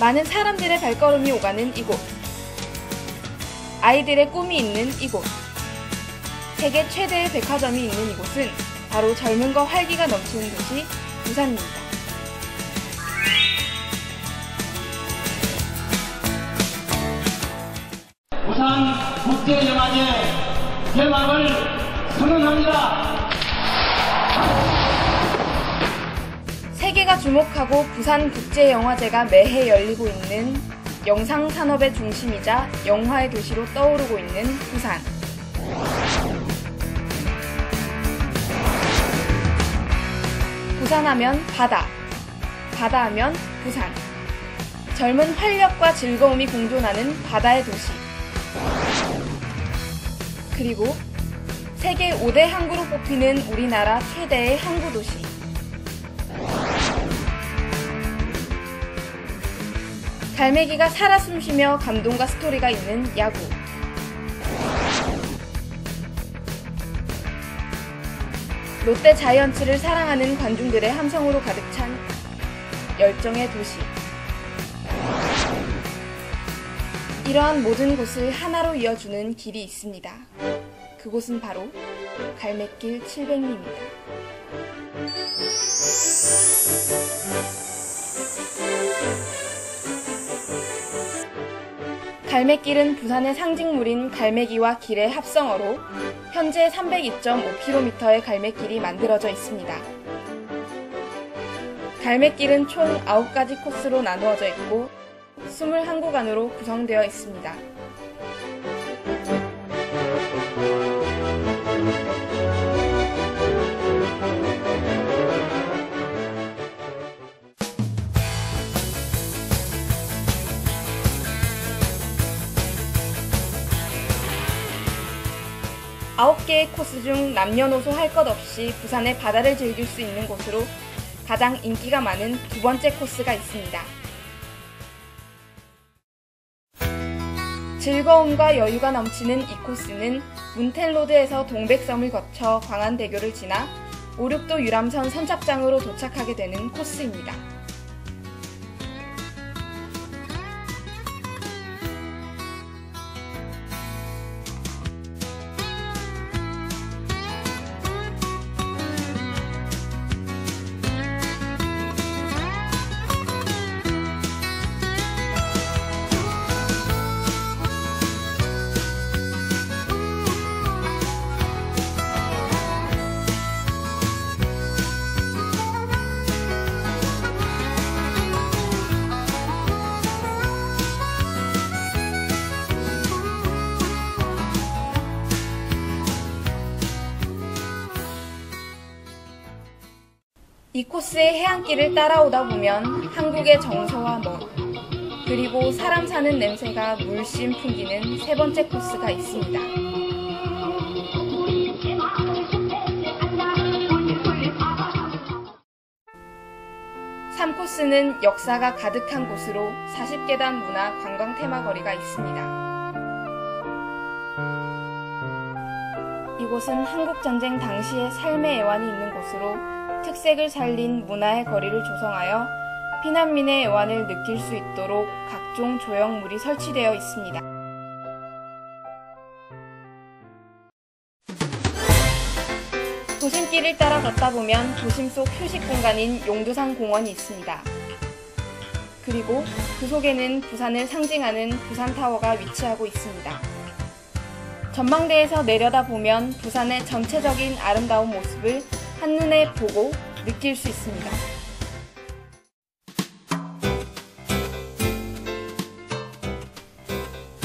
많은 사람들의 발걸음이 오가는 이곳. 아이들의 꿈이 있는 이곳. 세계 최대의 백화점이 있는 이곳은 바로 젊음과 활기가 넘치는 도시 부산입니다. 부산 국제영화제 개막을 선언합니다. 세계가 주목하고 부산 국제영화제가 매해 열리고 있는 영상 산업의 중심이자 영화의 도시로 떠오르고 있는 부산. 부산하면 바다, 바다하면 부산. 젊은 활력과 즐거움이 공존하는 바다의 도시. 그리고 세계 5대 항구로 뽑히는 우리나라 최대의 항구 도시. 갈매기가 살아 숨쉬며 감동과 스토리가 있는 야구. 롯데 자이언츠를 사랑하는 관중들의 함성으로 가득 찬 열정의 도시. 이러한 모든 곳을 하나로 이어주는 길이 있습니다. 그곳은 바로 갈매길 700리입니다. 갈매길은 부산의 상징물인 갈매기와 길의 합성어로 현재 302.5km의 갈매길이 만들어져 있습니다. 갈매길은 총 9가지 코스로 나누어져 있고 21구간으로 구성되어 있습니다. 아홉 개의 코스 중 남녀노소 할 것 없이 부산의 바다를 즐길 수 있는 곳으로 가장 인기가 많은 두 번째 코스가 있습니다. 즐거움과 여유가 넘치는 이 코스는 문텔로드에서 동백섬을 거쳐 광안대교를 지나 오륙도 유람선 선착장으로 도착하게 되는 코스입니다. 이 코스의 해안길을 따라오다 보면 한국의 정서와 멋, 그리고 사람 사는 냄새가 물씬 풍기는 세 번째 코스가 있습니다. 3코스는 역사가 가득한 곳으로 40계단 문화 관광 테마 거리가 있습니다. 이곳은 한국전쟁 당시의 삶의 애환이 있는 곳으로 특색을 살린 문화의 거리를 조성하여 피난민의 애환을 느낄 수 있도록 각종 조형물이 설치되어 있습니다. 도심길을 따라 걷다 보면 도심 속 휴식 공간인 용두산 공원이 있습니다. 그리고 그 속에는 부산을 상징하는 부산타워가 위치하고 있습니다. 전망대에서 내려다 보면 부산의 전체적인 아름다운 모습을 한눈에 보고 느낄 수 있습니다.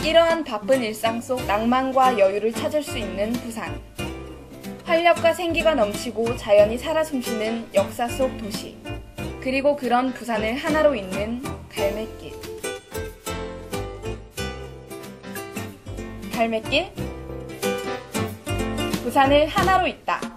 이러한 바쁜 일상 속 낭만과 여유를 찾을 수 있는 부산. 활력과 생기가 넘치고 자연이 살아 숨쉬는 역사 속 도시. 그리고 그런 부산을 하나로 잇는 갈매길. 갈매길? 부산을 하나로 잇다.